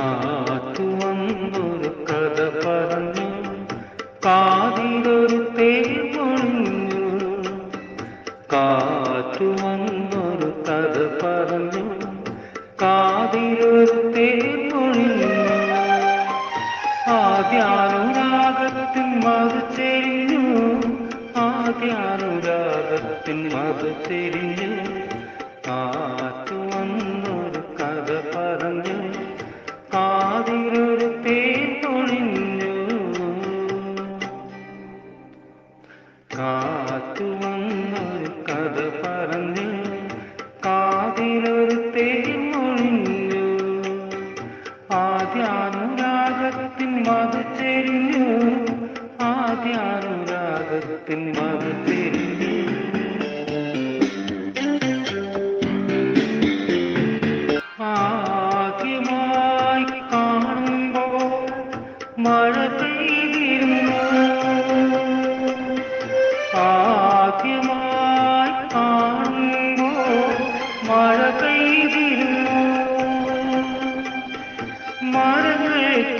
കാറ്റു വന്നൊരു കഥ പറഞ്ഞു. കാതിലൊരു തേമൊഴിഞ്ഞു കാറ്റു വന്നൊരു കഥ പറഞ്ഞു. കാതിലൊരു തേമൊഴിഞ്ഞു ആദ്യാനുരാഗത്തിൻ മത് ചെരിഞ്ഞു. ആദ്യാനുരാഗത്തിൻ മത് ചെരിഞ്ഞു. കാറ്റു വന്നൊരു കഥ പറഞ്ഞു. കാറ്റു വന്നൊരു കഥ പറഞ്ഞു കാതിലൊരു തെരുമൊഴിഞ്ഞു. ആദ്യാനുരാഗത്തിൻ മത് ചെരിഞ്ഞു. ആദ്യാനുരാഗത്തിൻ മത് ചെരിഞ്ഞു. ആദ്യമായി കാണുമ്പോ മഴ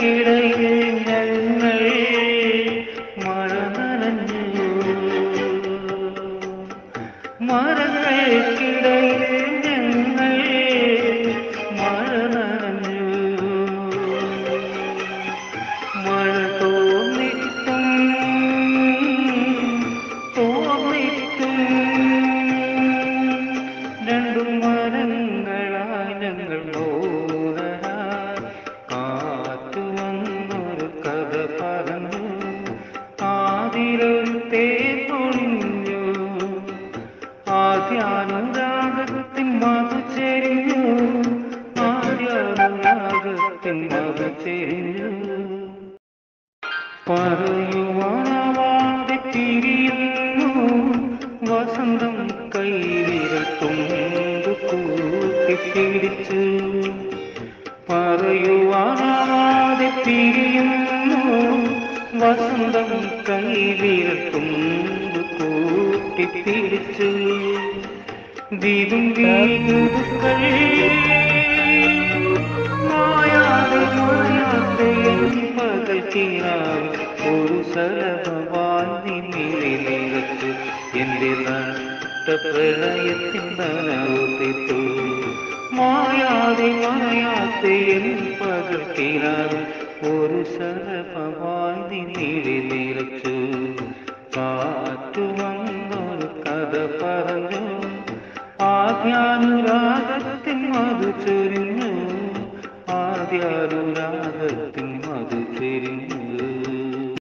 മരങ്ങൾക്കിടയിൽ ഞങ്ങൾ മഴ ഞങ്ങൾ ആദ്യാനുരാഗത്തിൻ മധു ചെരിഞ്ഞു ആദ്യാനുരാഗത്തിൻ മധു ചെരിഞ്ഞു പറയുവാനാവാതെ തിരിയുന്നു. വസന്തം കൈവിരൽ തുമ്പ് കൂട്ടിപ്പിടിച്ച്. പറയുവാനാവാതെ തിരിയുന്നു. വസന്തം കൈവീർത്തും കൂട്ടിപ്പിടിച്ചു വീടും വീടുകൾ മായാതെ പകൽ തീരാം ഒരു സലഭവാന്നി നിലനിറച്ച് എന്റെ നഷ്ടപ്രണയത്തിൻ നനവുതിത്തു മായാതെ മായാതെ പകൽ തീരാൻ ഒരു സലഭവാന്നി നിലനിറച്ചു കാറ്റു വന്നൊരു കഥ പറഞ്ഞു. ആദ്യാനുരാഗത്തിൻ മധു ചൊരിഞ്ഞു. ആദ്യാനുരാഗത്തിൻ